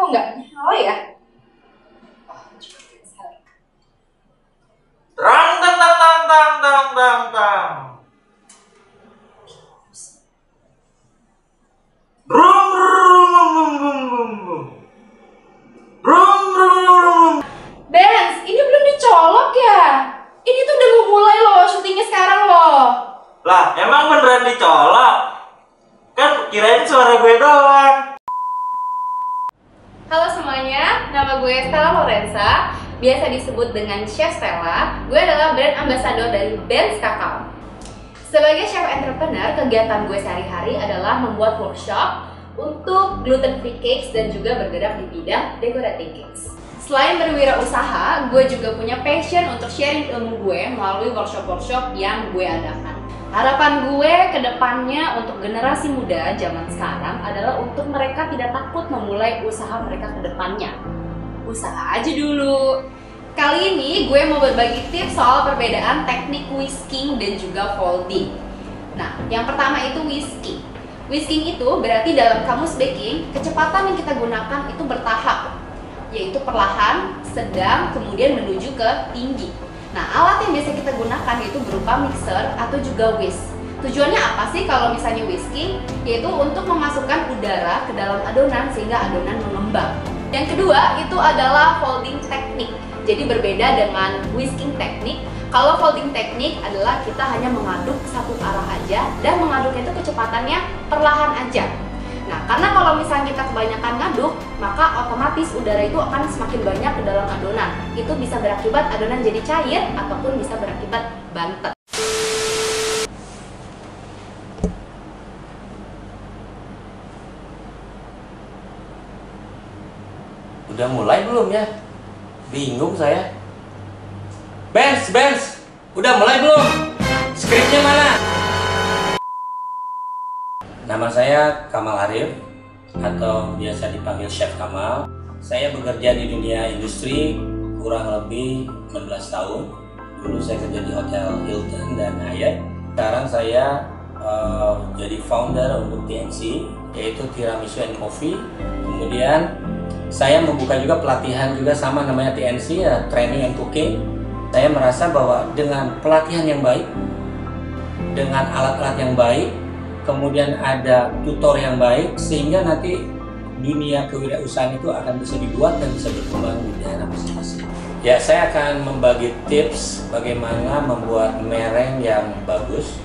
Kok nggak nyala ya? Tang tang tang tang tang tang tang tang. Brum brum brum brum brum brum. Brum brum. Dance, ini belum dicolok ya? Ini tuh udah mau mulai loh syutingnya sekarang loh. Lah, emang beneran dicolok? Kan kirain suara gue doang. Semuanya, nama gue Stella Lorenza, biasa disebut dengan Chef Stella. Gue adalah brand ambassador dari Benz Kakao. Sebagai chef entrepreneur, kegiatan gue sehari-hari adalah membuat workshop untuk gluten free cakes dan juga bergerak di bidang decorating cakes. Selain berwirausaha, gue juga punya passion untuk sharing ilmu gue melalui workshop-workshop yang gue adakan. Harapan gue ke depannya untuk generasi muda zaman sekarang adalah untuk mereka tidak takut memulai usaha mereka ke depannya. Usaha aja dulu. Kali ini gue mau berbagi tips soal perbedaan teknik whisking dan juga folding. Nah, yang pertama itu whisking. Whisking itu berarti dalam kamus baking, kecepatan yang kita gunakan itu bertahap, yaitu perlahan, sedang, kemudian menuju ke tinggi. Nah, alat yang biasa kita gunakan yaitu berupa mixer atau juga whisk. Tujuannya apa sih kalau misalnya whisking? Yaitu untuk memasukkan udara ke dalam adonan sehingga adonan mengembang. Yang kedua itu adalah folding teknik. Jadi berbeda dengan whisking teknik. Kalau folding teknik adalah kita hanya mengaduk satu arah aja dan mengaduknya itu kecepatannya perlahan aja. Nah, karena kalau misalnya kita kebanyakan ngaduk, maka otomatis udara itu akan semakin banyak ke dalam adonan. Itu bisa berakibat adonan jadi cair ataupun bisa berakibat bantet. Udah mulai belum ya? Bingung saya. Benz, Benz, udah mulai belum? Skripnya mana? Nama saya Kamal Arif atau biasa dipanggil Chef Kamal. Saya bekerja di dunia industri kurang lebih 19 tahun. Dulu saya kerja di Hotel Hilton dan Hyatt. Sekarang saya eh, jadi founder untuk TNC yaitu Tiramisu and Coffee. Kemudian saya membuka juga pelatihan juga sama namanya TNC ya Training and Cooking. Saya merasa bahwa dengan pelatihan yang baik, dengan alat-alat yang baik, kemudian ada tutor yang baik sehingga nanti dunia kewirausahaan itu akan bisa dibuat dan bisa berkembang di daerah masing-masing. Ya, saya akan membagi tips bagaimana membuat mereng yang bagus.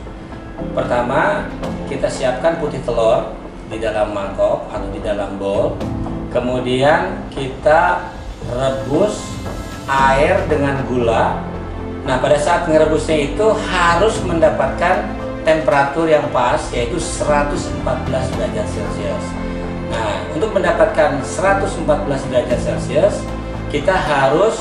Pertama, kita siapkan putih telur di dalam mangkok atau di dalam bowl. Kemudian kita rebus air dengan gula. Nah, pada saat ngerebusnya itu harus mendapatkan temperatur yang pas yaitu 114 derajat Celcius. Nah, untuk mendapatkan 114 derajat Celcius, kita harus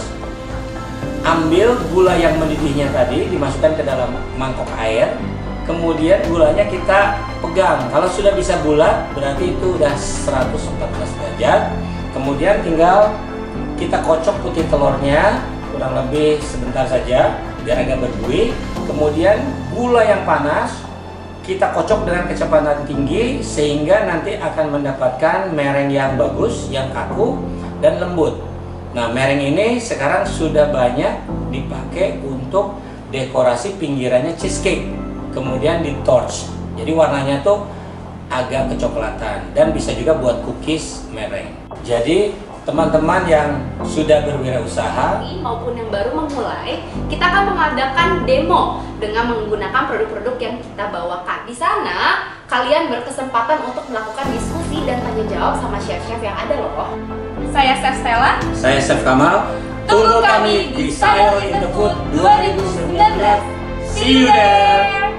ambil gula yang mendidihnya tadi dimasukkan ke dalam mangkok air. Kemudian gulanya kita pegang. Kalau sudah bisa bulat, berarti itu udah 114 derajat. Kemudian tinggal kita kocok putih telurnya kurang lebih sebentar saja biar agak berbuih. Kemudian gula yang panas kita kocok dengan kecepatan tinggi sehingga nanti akan mendapatkan mereng yang bagus, yang kaku dan lembut. Nah, mereng ini sekarang sudah banyak dipakai untuk dekorasi pinggirannya cheesecake. Kemudian di torch. Jadi warnanya tuh agak kecoklatan dan bisa juga buat cookies mereng. Jadi teman-teman yang sudah berwirausaha maupun yang baru memulai, kita akan mengadakan demo dengan menggunakan produk-produk yang kita bawakan. Di sana, kalian berkesempatan untuk melakukan diskusi dan tanya jawab sama chef-chef yang ada loh. Saya Chef Stella. Saya Chef Kamal. Tunggu kami di Style in the Food 2019. See you there.